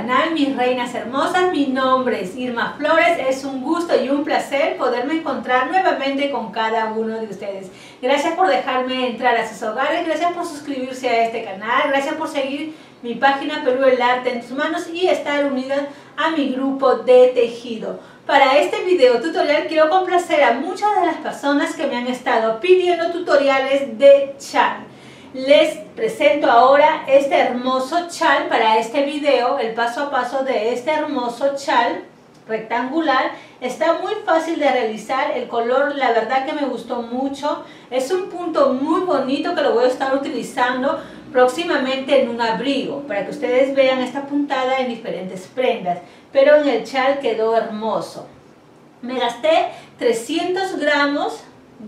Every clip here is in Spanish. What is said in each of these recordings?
canal, mis reinas hermosas. Mi nombre es Irma Flores. Es un gusto y un placer poderme encontrar nuevamente con cada uno de ustedes. Gracias por dejarme entrar a sus hogares, gracias por suscribirse a este canal, gracias por seguir mi página Perú el Arte en tus manos y estar unida a mi grupo de tejido. Para este video tutorial quiero complacer a muchas de las personas que me han estado pidiendo tutoriales de chal. Les presento ahora este hermoso chal para este video, el paso a paso de este hermoso chal rectangular. Está muy fácil de realizar, el color la verdad que me gustó mucho. Es un punto muy bonito que lo voy a estar utilizando próximamente en un abrigo para que ustedes vean esta puntada en diferentes prendas. Pero en el chal quedó hermoso. Me gasté 300 gramos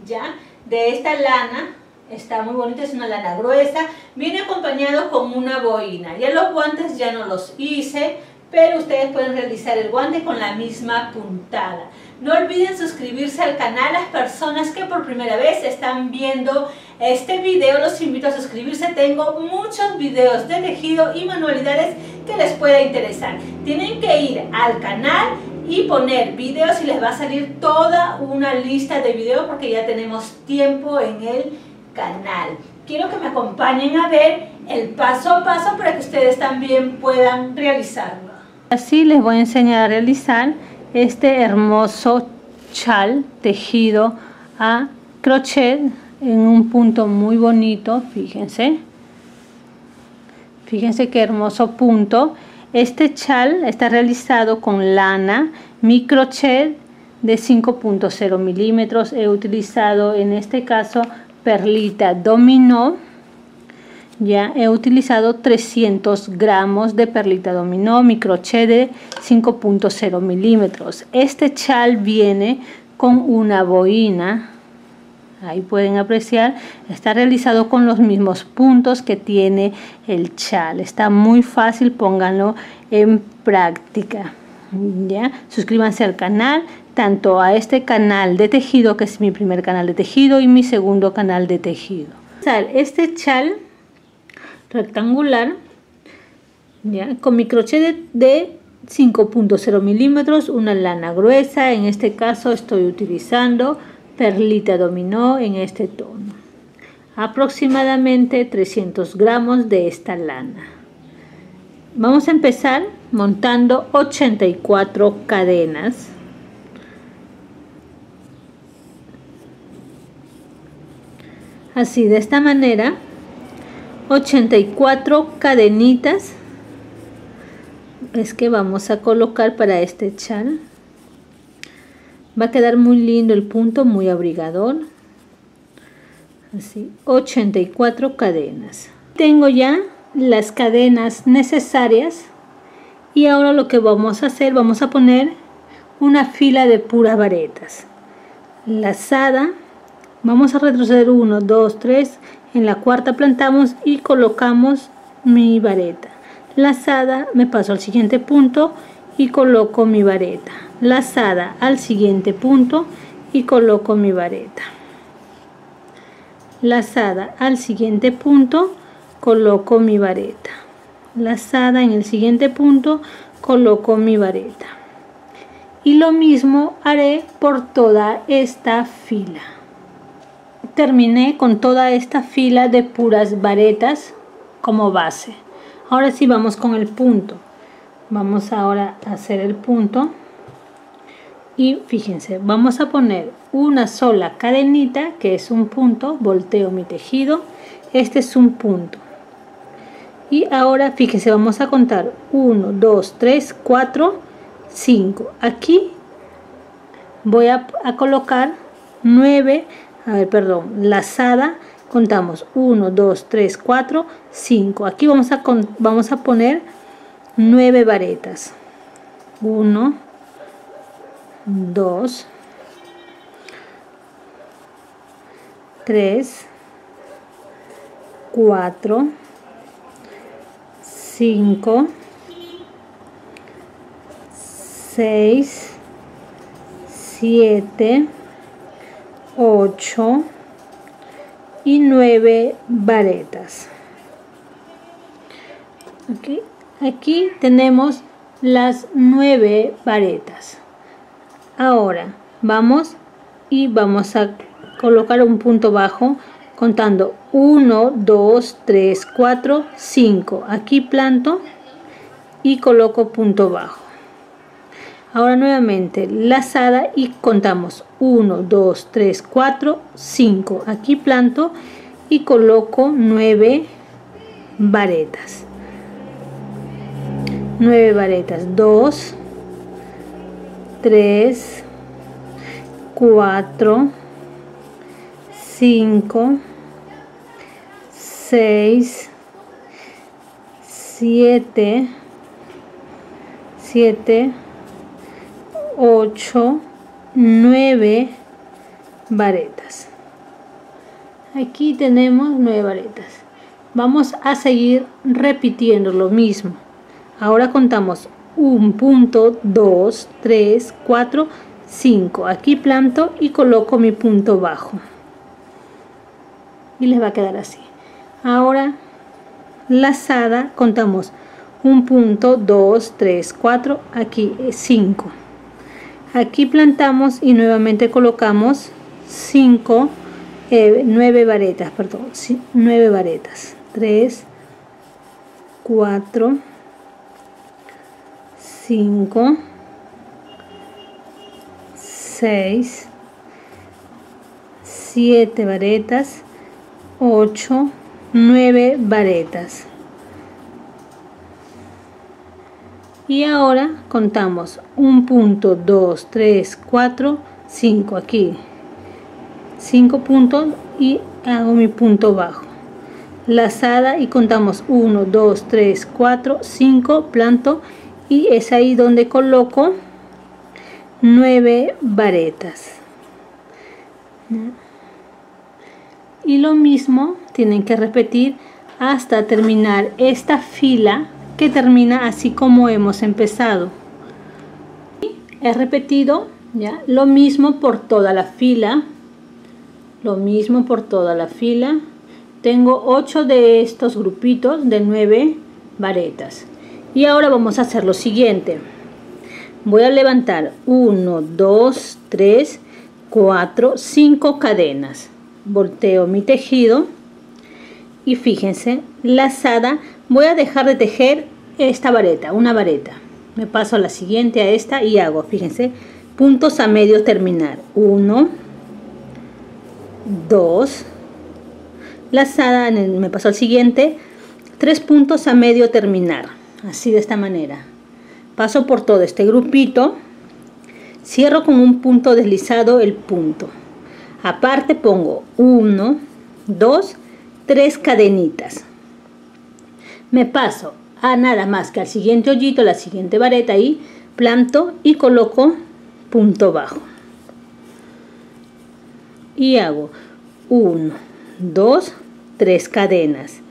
ya de esta lana Está muy bonito, es una lana gruesa. Viene acompañado con una boina. Ya los guantes ya no los hice, pero ustedes pueden realizar el guante con la misma puntada. No olviden suscribirse al canal. Las personas que por primera vez están viendo este video, los invito a suscribirse. Tengo muchos videos de tejido y manualidades que les pueda interesar. Tienen que ir al canal y poner videos y les va a salir toda una lista de videos porque ya tenemos tiempo en el canal. Quiero que me acompañen a ver el paso a paso para que ustedes también puedan realizarlo. Así les voy a enseñar a realizar este hermoso chal tejido a crochet en un punto muy bonito, fíjense. Fíjense qué hermoso punto. Este chal está realizado con lana, mi crochet de 5.0 milímetros. He utilizado en este caso perlita dominó. Ya he utilizado 300 gramos de perlita dominó mi crochet de 5.0 milímetros. Este chal viene con una boina. Ahí pueden apreciar. Está realizado con los mismos puntos que tiene el chal. Está muy fácil pónganlo en práctica. Ya suscríbanse al canal tanto a este canal de tejido, que es mi primer canal de tejido, y mi segundo canal de tejido. Este chal rectangular, ya, con mi crochet de, 5.0 milímetros, una lana gruesa, en este caso estoy utilizando perlita dominó en este tono. Aproximadamente 300 gramos de esta lana. Vamos a empezar montando 84 cadenas así de esta manera 84 cadenitas es que vamos a colocar para este chal. Va a quedar muy lindo el punto muy abrigador así 84 cadenas. Tengo ya las cadenas necesarias y ahora lo que vamos a hacer vamos a poner una fila de puras varetas. Lazada vamos a retroceder 1 2 3 en la cuarta plantamos y colocamos mi vareta. Lazada me paso al siguiente punto y coloco mi vareta. Lazada al siguiente punto y coloco mi vareta. Lazada al siguiente punto coloco mi vareta. Lazada en el siguiente punto coloco mi vareta. Y lo mismo haré por toda esta fila terminé con toda esta fila de puras varetas como base. Ahora sí vamos con el punto. Vamos ahora a hacer el punto. Y fíjense, vamos a poner una sola cadenita que es un punto, volteo mi tejido. Este es un punto. Y ahora fíjense, vamos a contar 1, 2, 3, 4, 5. Aquí voy a, colocar 9 a ver, perdón, lazada, contamos 1, 2, 3, 4, 5. Aquí vamos a, vamos a poner 9 varetas. 1, 2, 3, 4, 5, 6, 7, 8 y 9 varetas. aquí tenemos las nueve varetas. Ahora vamos y vamos a colocar un punto bajo contando 1 2 3 4 5 aquí planto y coloco punto bajo ahora nuevamente lazada y contamos. 1 2 3 4 5 aquí planto y coloco 9 varetas. 9 varetas. 2 3 4 5 6 7 7 8 9 varetas aquí tenemos 9 varetas vamos a seguir repitiendo lo mismo Ahora contamos un punto, 2, 3, 4, 5. Aquí planto y coloco mi punto bajo. Y les va a quedar así. Ahora, lazada, contamos un punto, 2, 3, 4, aquí 5. Aquí plantamos y nuevamente colocamos 5, 9 eh, varetas, perdón, 9 varetas. 3, 4, 5, 6, 7 varetas, 8, 9 varetas. Y ahora contamos un punto, 2, 3, 4, 5 aquí. 5 puntos y hago mi punto bajo. Lazada y contamos 1, 2, 3, 4, 5, planto y es ahí donde coloco nueve varetas y lo mismo tienen que repetir hasta terminar esta fila termina así como hemos empezado. He repetido ya lo mismo por toda la fila. Lo mismo por toda la fila. Tengo 8 de estos grupitos de 9 varetas. Y ahora vamos a hacer lo siguiente. Voy a levantar 1, 2, 3, 4, 5 cadenas. Volteo mi tejido. Y fíjense, lazada, voy a dejar de tejer esta vareta, una vareta. Me paso a la siguiente, a esta y hago, fíjense, puntos a medio terminar. 1, 2, lazada, me paso al siguiente, 3 puntos a medio terminar así de esta manera paso por todo este grupito cierro con un punto deslizado el punto aparte pongo 1 2 3 cadenitas me paso a nada más que al siguiente hoyito la siguiente vareta y planto y coloco punto bajo y hago 1 2 3 cadenas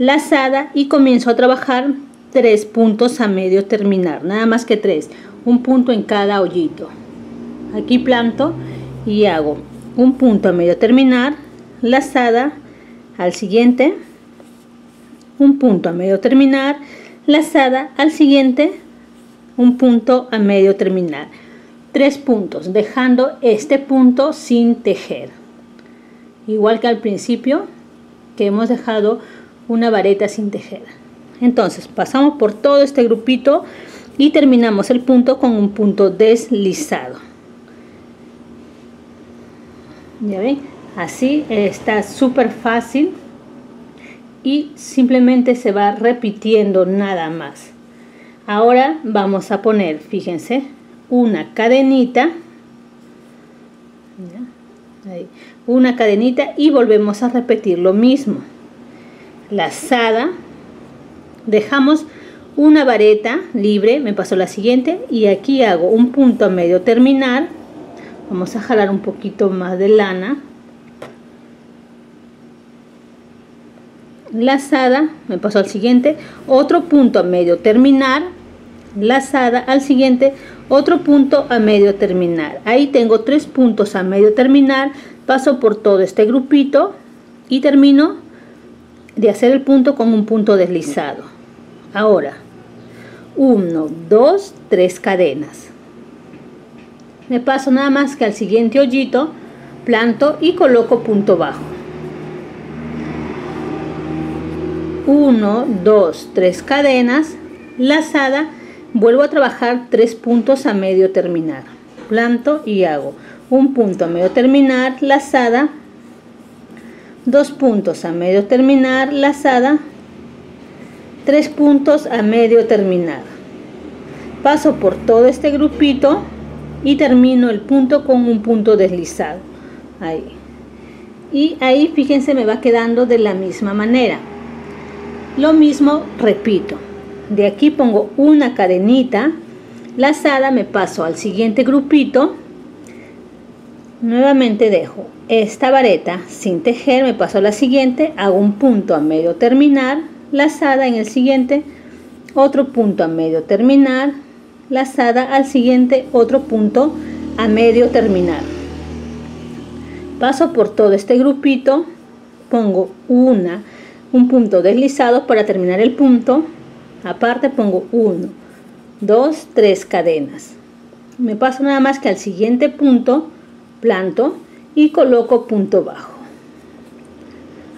lazada y comienzo a trabajar tres puntos a medio terminar, nada más que tres, un punto en cada hoyito. Aquí planto y hago un punto a medio terminar, lazada al siguiente, un punto a medio terminar, lazada al siguiente, un punto a medio terminar. Tres puntos, dejando este punto sin tejer. Igual que al principio, que hemos dejado una vareta sin tejer. Entonces pasamos por todo este grupito y terminamos el punto con un punto deslizado. Ya ven, así está súper fácil y simplemente se va repitiendo nada más. Ahora vamos a poner, fíjense, una cadenita. una cadenita y volvemos a repetir lo mismo. Lazada dejamos una vareta libre, me paso la siguiente y aquí hago un punto a medio terminar, vamos a jalar un poquito más de lana, lazada, me paso al siguiente, otro punto a medio terminar, lazada al siguiente, otro punto a medio terminar. Ahí tengo tres puntos a medio terminar, paso por todo este grupito y termino de hacer el punto con un punto deslizado. Ahora, 1, 2, 3 cadenas. Me paso nada más que al siguiente hoyito, planto y coloco punto bajo. 1, 2, 3 cadenas, lazada, vuelvo a trabajar 3 puntos a medio terminar. Planto y hago un punto a medio terminar, lazada, dos puntos a medio terminar, lazada, tres puntos a medio terminar. Paso por todo este grupito y termino el punto con un punto deslizado. Ahí. Y ahí, fíjense, me va quedando de la misma manera. Lo mismo repito. De aquí pongo una cadenita lazada, me paso al siguiente grupito. Nuevamente dejo esta vareta sin tejer, me paso a la siguiente, hago un punto a medio terminar, lazada en el siguiente, otro punto a medio terminar, lazada al siguiente, otro punto a medio terminar. Paso por todo este grupito, pongo una, un punto deslizado para terminar el punto, aparte pongo uno, dos, tres cadenas. Me paso nada más que al siguiente punto, planto y coloco punto bajo.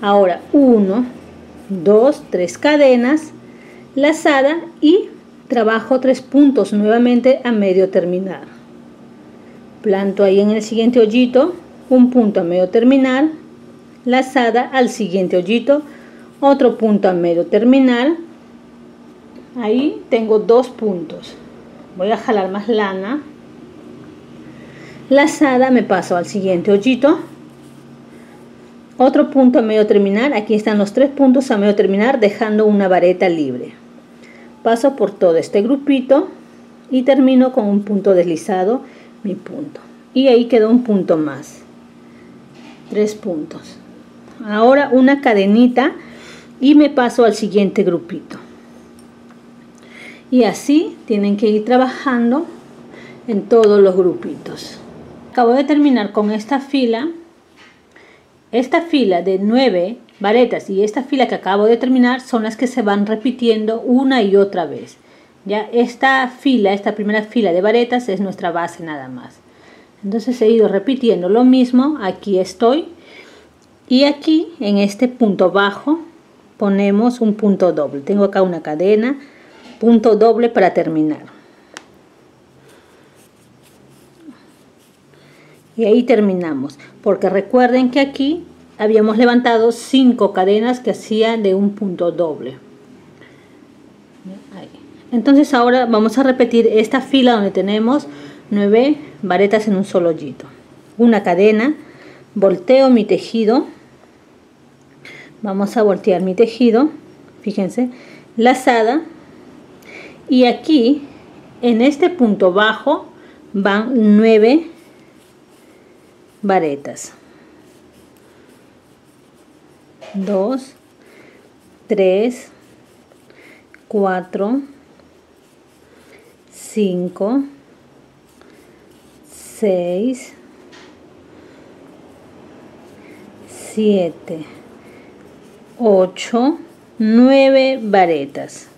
Ahora uno, 2, 3 cadenas, lazada y trabajo tres puntos nuevamente a medio terminar. Planto ahí en el siguiente hoyito un punto a medio terminar, lazada al siguiente hoyito, otro punto a medio terminar. Ahí tengo dos puntos. Voy a jalar más lana. Lazada me paso al siguiente hoyito, otro punto a medio terminar, aquí están los tres puntos a medio terminar dejando una vareta libre. Paso por todo este grupito y termino con un punto deslizado mi punto. Y ahí quedó un punto más. Tres puntos. Ahora una cadenita y me paso al siguiente grupito. Y así tienen que ir trabajando en todos los grupitos. Acabo de terminar con esta fila esta fila de nueve varetas y esta fila que acabo de terminar son las que se van repitiendo una y otra vez. Ya esta fila, esta primera fila de varetas es nuestra base nada más. Entonces he ido repitiendo lo mismo, aquí estoy y aquí en este punto bajo ponemos un punto doble. Tengo acá una cadena, punto doble para terminar. y ahí terminamos porque recuerden que aquí habíamos levantado cinco cadenas que hacían de un punto doble entonces ahora vamos a repetir esta fila donde tenemos nueve varetas en un solo hoyito una cadena volteo mi tejido vamos a voltear mi tejido fíjense lazada y aquí en este punto bajo van nueve varetas. 2, 3, 4, 5, 6, 7, 8, 9 varetas.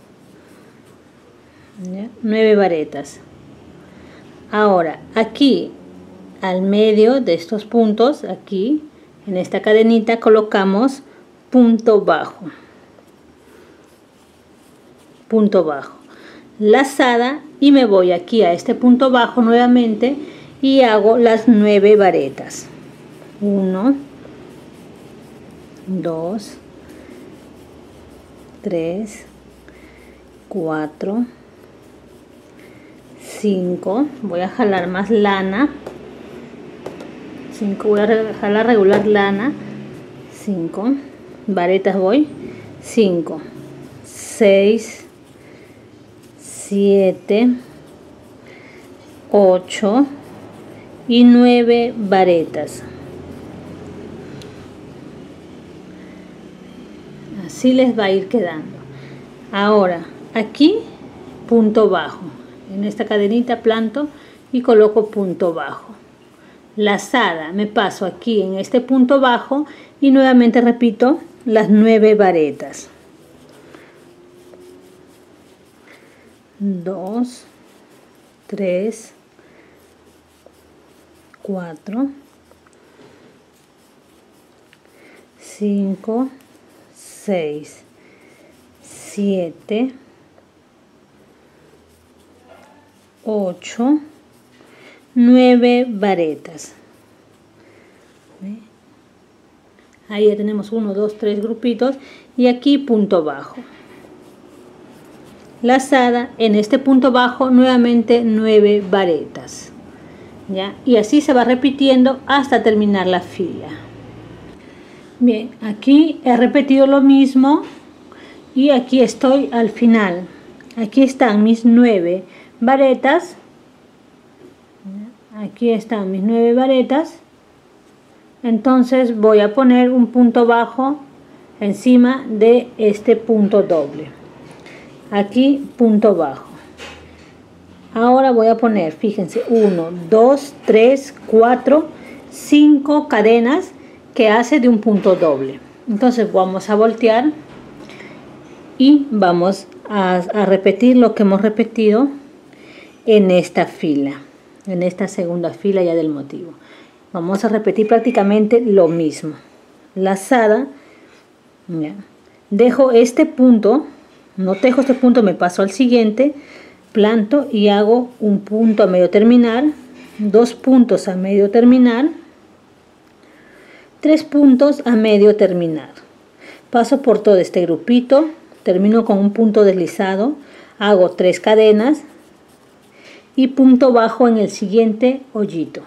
9 varetas. Ahora, aquí al medio de estos puntos, aquí, en esta cadenita, colocamos punto bajo. Punto bajo. Lazada y me voy aquí a este punto bajo nuevamente y hago las nueve varetas. 1, 2, 3, 4, 5. Voy a jalar más lana. 5 voy a la regular lana. 5 varetas voy. 5 6 7 8 y 9 varetas así les va a ir quedando. Ahora aquí punto bajo. En esta cadenita planto y coloco punto bajo. Lazada me paso aquí en este punto bajo y nuevamente repito las nueve varetas. 2 3 4 5 6 7 8 9 varetas. Ahí ya tenemos 1 2 3 grupitos. Y aquí punto bajo. Lazada en este punto bajo nuevamente 9 varetas. ¿ya? y así se va repitiendo hasta terminar la fila bien aquí he repetido lo mismo y aquí estoy al final. Aquí están mis 9 varetas. Aquí están mis 9 varetas. Entonces voy a poner un punto bajo encima de este punto doble. Aquí punto bajo. Ahora voy a poner fíjense 1 2 3 4 5 cadenas que hace de un punto doble entonces vamos a voltear y vamos a, repetir lo que hemos repetido en esta fila en esta segunda fila ya del motivo vamos a repetir prácticamente lo mismo lazada ya. dejo este punto no tejo este punto, me paso al siguiente, planto y hago un punto a medio terminar, dos puntos a medio terminar, tres puntos a medio terminar. Paso por todo este grupito, termino con un punto deslizado, hago tres cadenas y punto bajo en el siguiente hoyito.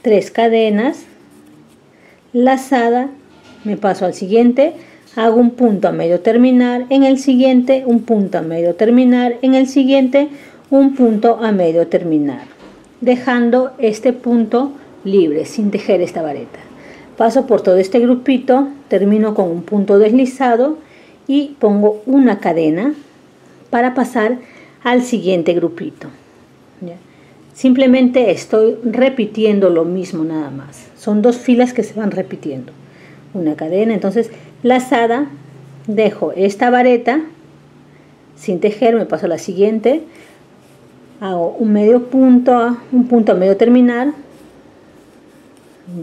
Tres cadenas, lazada me paso al siguiente, hago un punto a medio terminar, en el siguiente un punto a medio terminar, en el siguiente un punto a medio terminar, dejando este punto libre sin tejer esta vareta. Paso por todo este grupito, termino con un punto deslizado y pongo una cadena para pasar al siguiente grupito. Simplemente estoy repitiendo lo mismo nada más. Son dos filas que se van repitiendo una cadena entonces lazada dejo esta vareta sin tejer me paso a la siguiente hago un medio punto un punto a medio terminar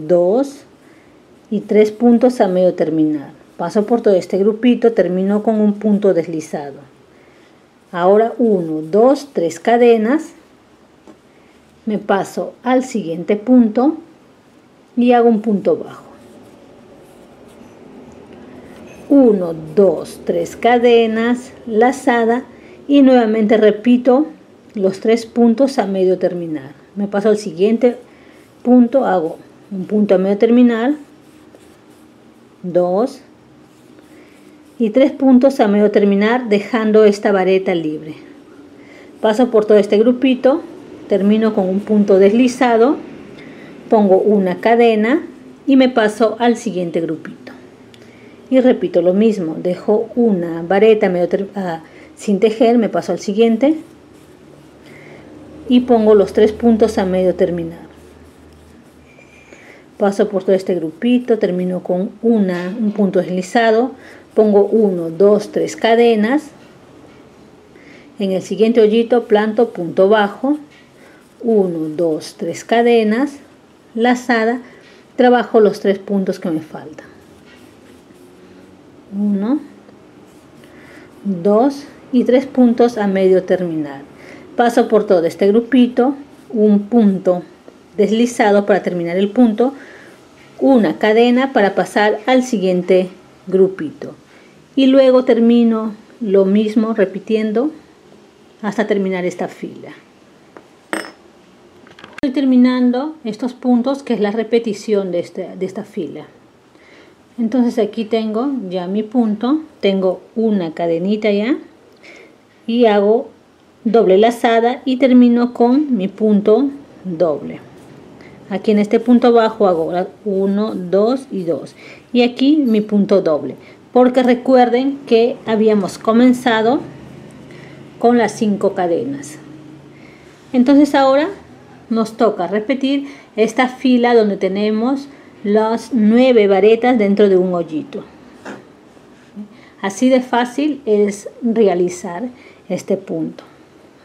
dos y tres puntos a medio terminar paso por todo este grupito termino con un punto deslizado. Ahora uno dos tres cadenas. Me paso al siguiente punto y hago un punto bajo. 1, 2, 3 cadenas, lazada y nuevamente repito los tres puntos a medio terminar. Me paso al siguiente punto, hago un punto a medio terminar, 2 y tres puntos a medio terminar dejando esta vareta libre. Paso por todo este grupito, termino con un punto deslizado, pongo una cadena y me paso al siguiente grupito y repito lo mismo dejo una vareta medio ah, sin tejer me paso al siguiente y pongo los tres puntos a medio terminar. Paso por todo este grupito termino con una un punto deslizado pongo uno dos tres cadenas. En el siguiente hoyito planto punto bajo 1 2 3 cadenas lazada trabajo los tres puntos que me faltan. 1, 2 y 3 puntos a medio terminar. Paso por todo este grupito, un punto deslizado para terminar el punto, una cadena para pasar al siguiente grupito. Y luego termino lo mismo repitiendo hasta terminar esta fila. Estoy terminando estos puntos que es la repetición de, este, de esta fila entonces aquí tengo ya mi punto tengo una cadenita ya y hago doble lazada y termino con mi punto doble aquí en este punto bajo hago 1 2 y 2 y aquí mi punto doble porque recuerden que habíamos comenzado con las cinco cadenas entonces ahora nos toca repetir esta fila donde tenemos las nueve varetas dentro de un hoyito. Así de fácil es realizar este punto.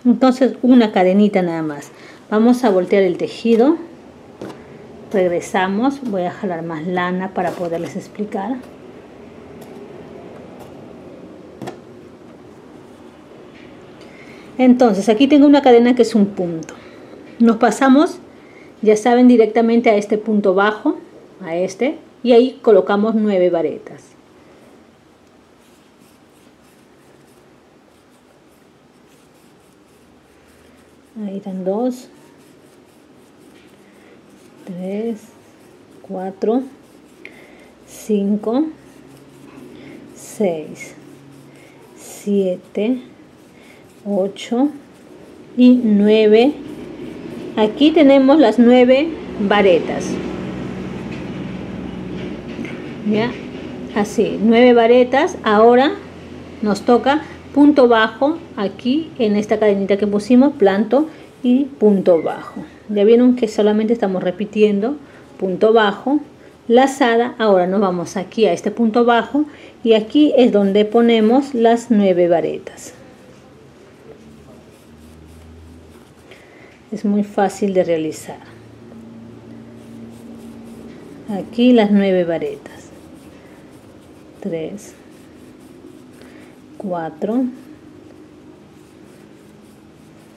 Entonces una cadenita nada más. Vamos a voltear el tejido. Regresamos. Voy a jalar más lana para poderles explicar. Entonces aquí tengo una cadena que es un punto. Nos pasamos, ya saben, directamente a este punto bajo, a este, y ahí colocamos nueve varetas. Están dos, tres, cuatro, cinco, seis, siete, 8 y 9 aquí tenemos las 9 varetas. Ya así 9 varetas. Ahora nos toca punto bajo aquí en esta cadenita que pusimos planto y punto bajo. Ya vieron que solamente estamos repitiendo punto bajo lazada ahora nos vamos aquí a este punto bajo y aquí es donde ponemos las nueve varetas. Es muy fácil de realizar. Aquí las nueve varetas. 3 4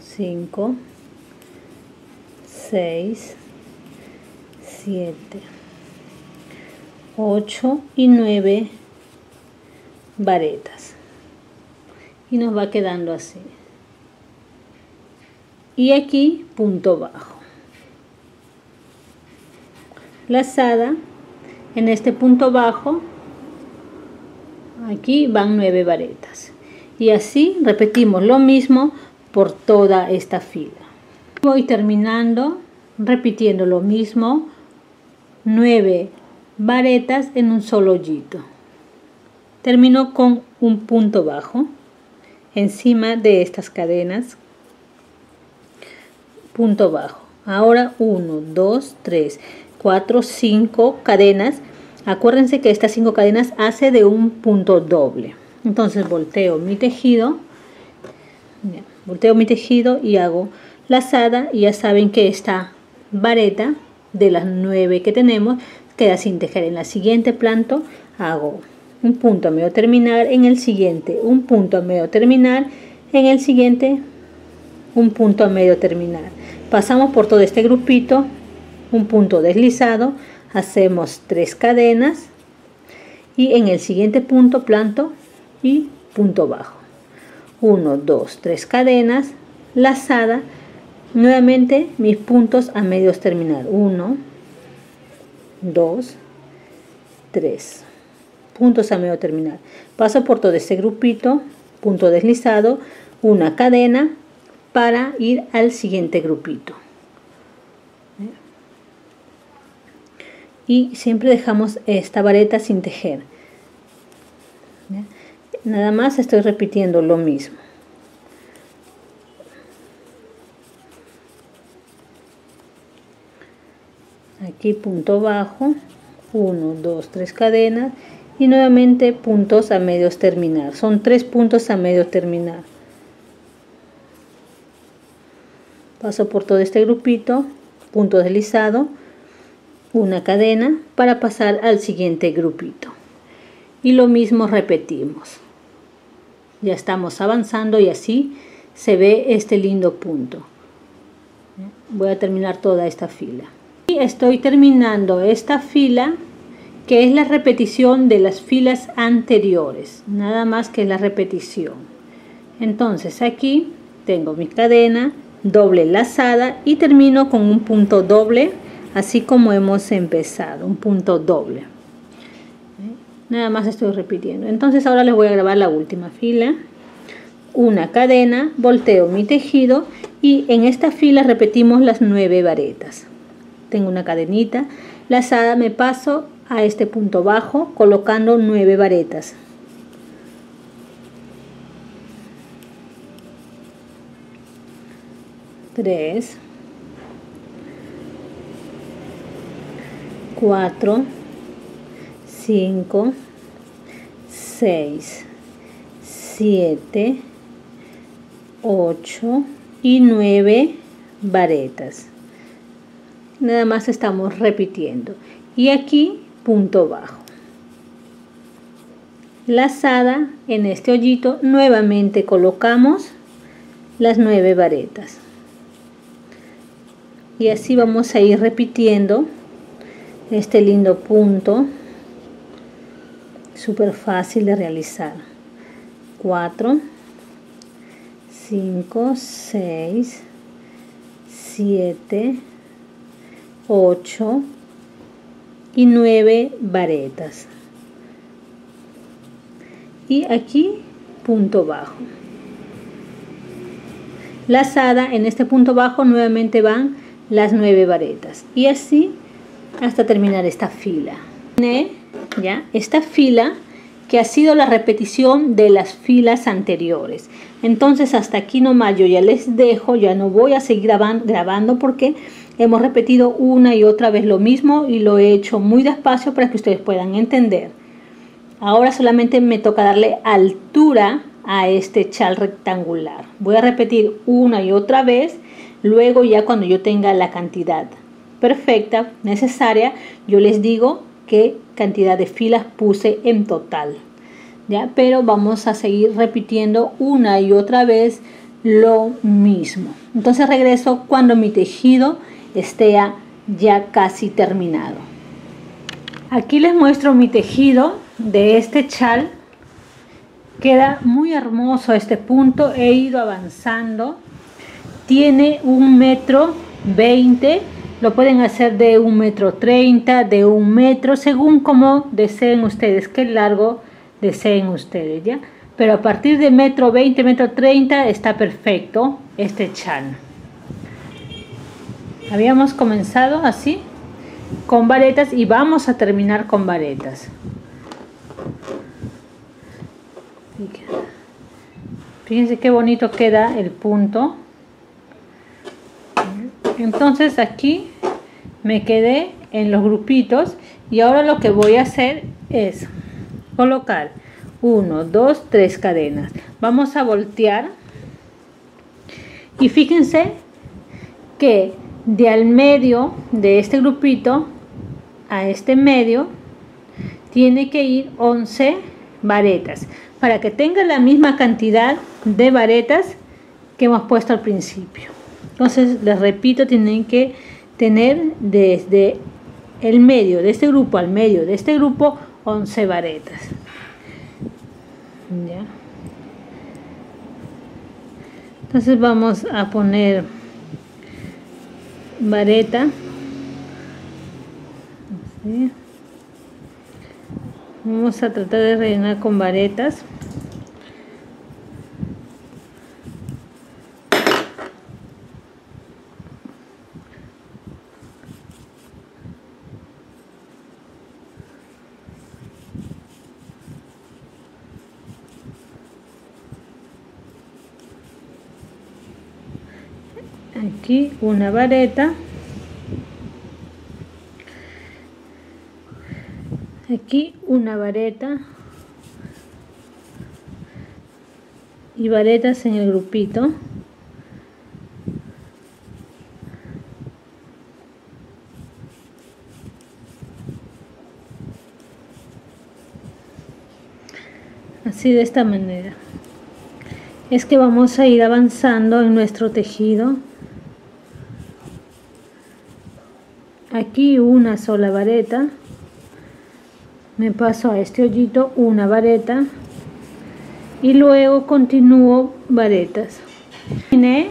5 6 7 8 y 9 varetas. Y nos va quedando así. Y aquí punto bajo. Lazada en este punto bajo aquí van nueve varetas. Y así repetimos lo mismo por toda esta fila. Voy terminando repitiendo lo mismo nueve varetas en un solo hoyito. Termino con un punto bajo encima de estas cadenas. Punto bajo. Ahora 1 2 3 4 5 cadenas. Acuérdense que estas 5 cadenas hace de un punto doble. Entonces volteo mi tejido. Volteo mi tejido y hago lazada y ya saben que esta vareta de las 9 que tenemos queda sin tejer. En la siguiente planto hago un punto a medio terminar en el siguiente un punto a medio terminar en el siguiente un punto a medio terminar. Pasamos por todo este grupito un punto deslizado hacemos tres cadenas y en el siguiente punto planto y punto bajo. 1 2 3 cadenas lazada nuevamente mis puntos a medios terminar 1 2 3 puntos a medio terminar paso por todo este grupito punto deslizado una cadena para ir al siguiente grupito. Y siempre dejamos esta vareta sin tejer. Nada más estoy repitiendo lo mismo. Aquí punto bajo, 1, 2, 3 cadenas y nuevamente puntos a medios terminar. Son tres puntos a medio terminar. paso por todo este grupito punto deslizado una cadena para pasar al siguiente grupito y lo mismo repetimos ya estamos avanzando y así se ve este lindo punto voy a terminar toda esta fila estoy terminando esta fila que es la repetición de las filas anteriores nada más que la repetición. Entonces aquí tengo mi cadena doble lazada y termino con un punto doble así como hemos empezado un punto doble. Nada más estoy repitiendo. Entonces ahora les voy a grabar la última fila. Una cadena volteo mi tejido y en esta fila repetimos las nueve varetas tengo una cadenita. Lazada me paso a este punto bajo colocando nueve varetas. 3, 4, 5, 6, 7, 8 y 9 varetas. Nada más estamos repitiendo. Y aquí punto bajo. Lazada en este hoyito nuevamente colocamos las 9 varetas. Y así vamos a ir repitiendo este lindo punto. Súper fácil de realizar. 4, 5, 6, 7, 8 y 9 varetas. Y aquí punto bajo. Lazada en este punto bajo nuevamente van las 9 varetas. Y así hasta terminar esta fila. ¿Ya? Esta fila que ha sido la repetición de las filas anteriores. Entonces hasta aquí nomás yo ya les dejo, ya no voy a seguir grabando porque hemos repetido una y otra vez lo mismo y lo he hecho muy despacio para que ustedes puedan entender. Ahora solamente me toca darle altura a este chal rectangular. Voy a repetir una y otra vez, luego ya cuando yo tenga la cantidad perfecta, necesaria, yo les digo qué cantidad de filas puse en total. ¿ya? Pero vamos a seguir repitiendo una y otra vez lo mismo. Entonces regreso cuando mi tejido esté ya casi terminado. Aquí les muestro mi tejido de este chal. Queda muy hermoso este punto. He ido avanzando. Tiene un metro veinte lo pueden hacer de un metro treinta, de un metro, según como deseen ustedes, qué largo deseen ustedes, ¿ya? Pero a partir de metro veinte, metro treinta está perfecto este chan. Habíamos comenzado así, con varetas y vamos a terminar con varetas. Fíjense qué bonito queda el punto. Entonces aquí me quedé en los grupitos y ahora lo que voy a hacer es colocar 1, 2, 3 cadenas. Vamos a voltear y fíjense que de al medio de este grupito a este medio tiene que ir 11 varetas para que tenga la misma cantidad de varetas que hemos puesto al principio. Entonces, les repito, tienen que tener desde el medio de este grupo al medio de este grupo 11 varetas. Entonces vamos a poner vareta. Vamos a tratar de rellenar con varetas. Aquí una vareta. Aquí una vareta. Y varetas en el grupito. Así de esta manera. Es que vamos a ir avanzando en nuestro tejido aquí una sola vareta. Me paso a este hoyito una vareta. Y luego continúo varetas. Terminé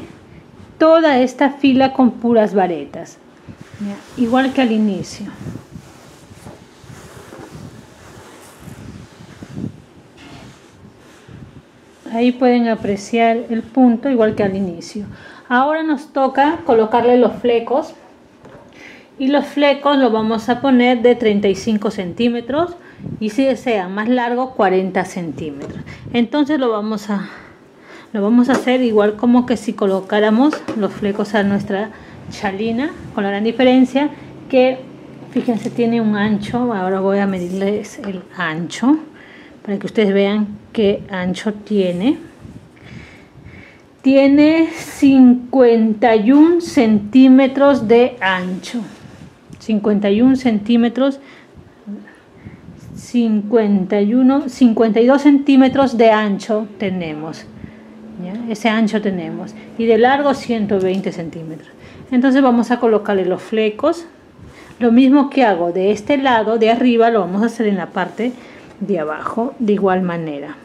toda esta fila con puras varetas. Igual que al inicio. Ahí pueden apreciar el punto igual que al inicio. Ahora nos toca colocarle los flecos y los flecos los vamos a poner de 35 centímetros y si desean más largo 40 centímetros entonces lo vamos a lo vamos a hacer igual como que si colocáramos los flecos a nuestra chalina con la gran diferencia que fíjense tiene un ancho ahora voy a medirles el ancho para que ustedes vean qué ancho tiene. Tiene 51 centímetros de ancho. 51 centímetros 51, 52 centímetros de ancho tenemos. Ese ancho tenemos. Y de largo 120 centímetros. Entonces vamos a colocarle los flecos. Lo mismo que hago de este lado, de arriba, lo vamos a hacer en la parte de abajo de igual manera.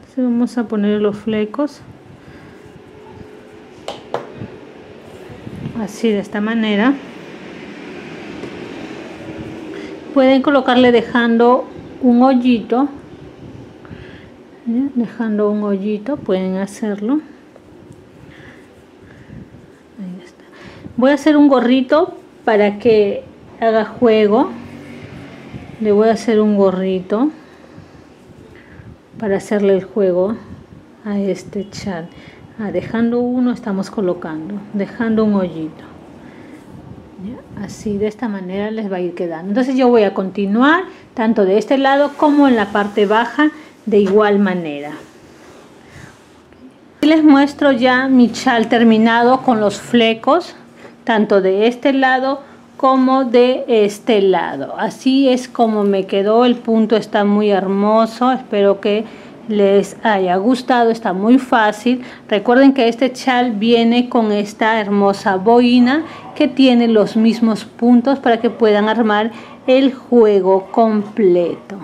Entonces vamos a poner los flecos. Así de esta manera. Pueden colocarle dejando un hoyito dejando un hoyito pueden hacerlo. Voy a hacer un gorrito para que haga juego. Le voy a hacer un gorrito para hacerle el juego a este chat ah, dejando uno estamos colocando dejando un hoyito. Así de esta manera les va a ir quedando. Entonces yo voy a continuar tanto de este lado como en la parte baja de igual manera. Les muestro ya mi chal terminado con los flecos tanto de este lado como de este lado. Así es como me quedó el punto está muy hermoso espero que les haya gustado, está muy fácil. Recuerden que este chal viene con esta hermosa boina que tiene los mismos puntos para que puedan armar el juego completo.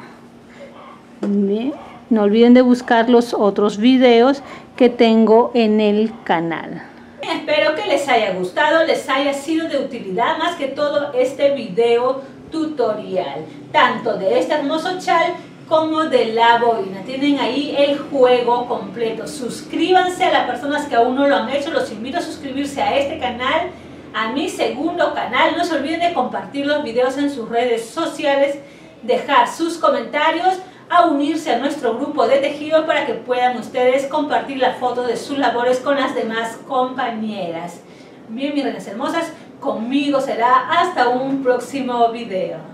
No olviden de buscar los otros videos que tengo en el canal. Espero que les haya gustado, les haya sido de utilidad más que todo este video tutorial, tanto de este hermoso chal como de la boina. Tienen ahí el juego completo. Suscríbanse a las personas que aún no lo han hecho. Los invito a suscribirse a este canal, a mi segundo canal. No se olviden de compartir los videos en sus redes sociales, dejar sus comentarios, a unirse a nuestro grupo de tejido para que puedan ustedes compartir la foto de sus labores con las demás compañeras. Bien, mis hermosas, conmigo será hasta un próximo video.